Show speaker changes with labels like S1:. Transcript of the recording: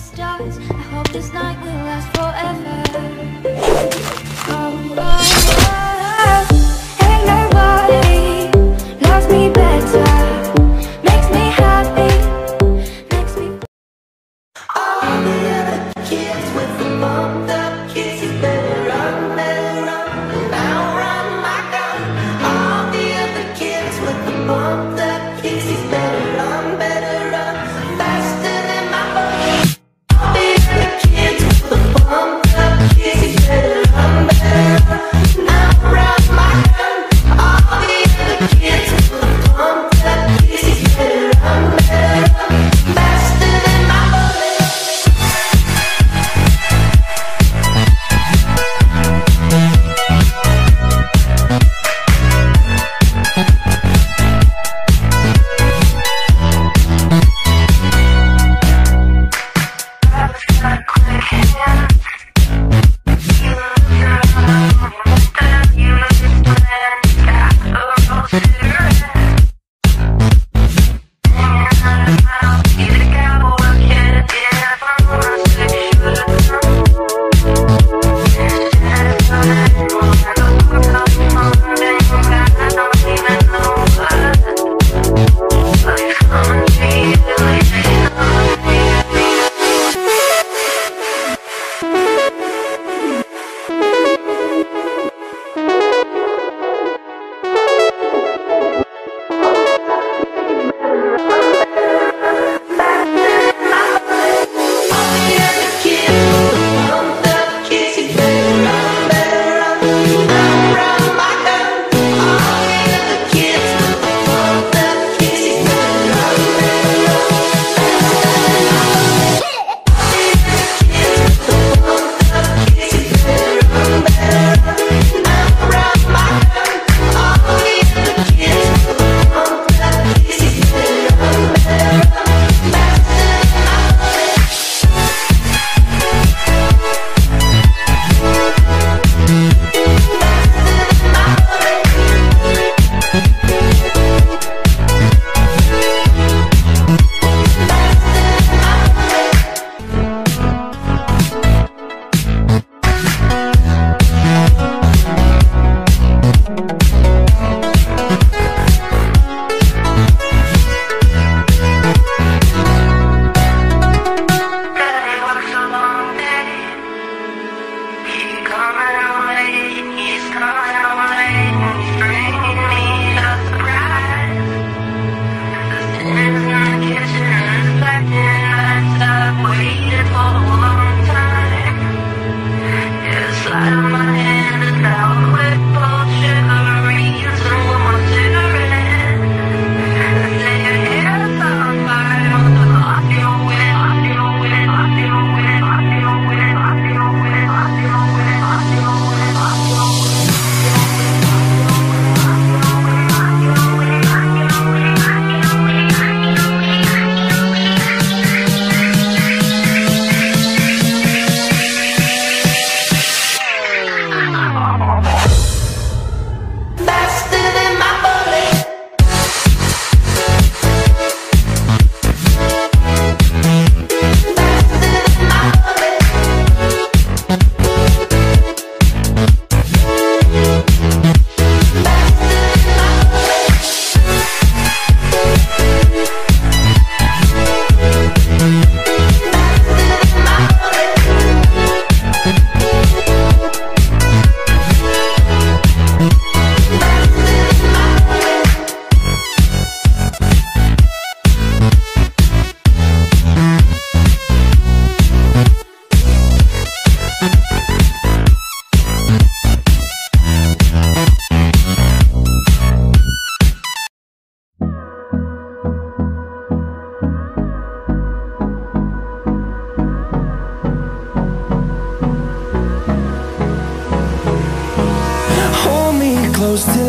S1: the stars. I hope this night will last forever. Oh, oh.